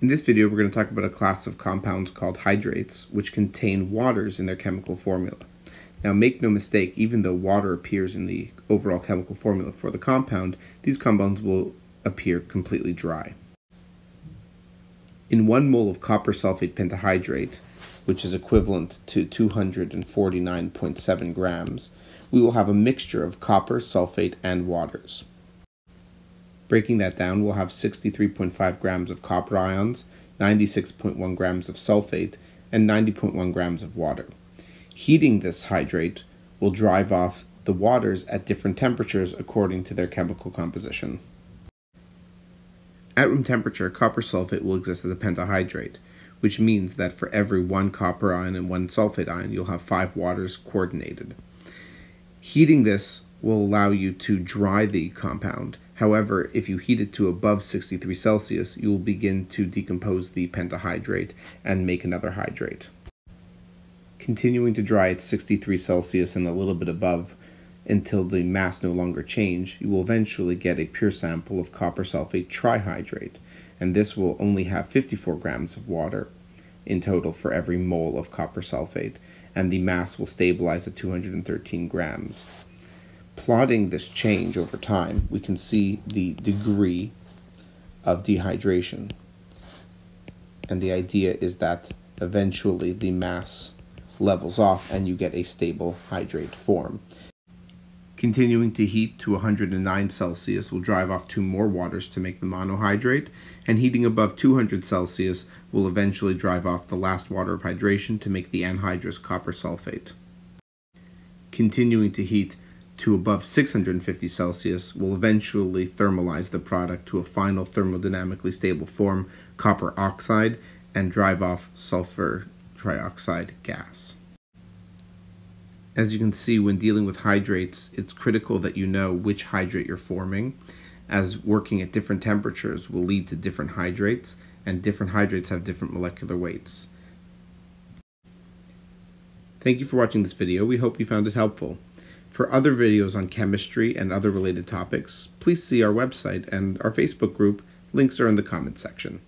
In this video, we're going to talk about a class of compounds called hydrates, which contain waters in their chemical formula. Now, make no mistake, even though water appears in the overall chemical formula for the compound, these compounds will appear completely dry. In one mole of copper sulfate pentahydrate, which is equivalent to 249.7 grams, we will have a mixture of copper, sulfate, and waters. Breaking that down, we'll have 63.5 grams of copper ions, 96.1 grams of sulfate, and 90.1 grams of water. Heating this hydrate will drive off the waters at different temperatures according to their chemical composition. At room temperature, copper sulfate will exist as a pentahydrate, which means that for every one copper ion and one sulfate ion, you'll have five waters coordinated. Heating this will allow you to dry the compound However, if you heat it to above 63 Celsius, you will begin to decompose the pentahydrate and make another hydrate. Continuing to dry at 63 Celsius and a little bit above until the mass no longer change, you will eventually get a pure sample of copper sulfate trihydrate, and this will only have 54 grams of water in total for every mole of copper sulfate, and the mass will stabilize at 213 grams plotting this change over time, we can see the degree of dehydration. And the idea is that eventually the mass levels off and you get a stable hydrate form. Continuing to heat to 109 Celsius will drive off two more waters to make the monohydrate, and heating above 200 Celsius will eventually drive off the last water of hydration to make the anhydrous copper sulfate. Continuing to heat to above 650 Celsius will eventually thermalize the product to a final thermodynamically stable form, copper oxide, and drive off sulfur trioxide gas. As you can see, when dealing with hydrates, it's critical that you know which hydrate you're forming, as working at different temperatures will lead to different hydrates, and different hydrates have different molecular weights. Thank you for watching this video. We hope you found it helpful. For other videos on chemistry and other related topics, please see our website and our Facebook group. Links are in the comments section.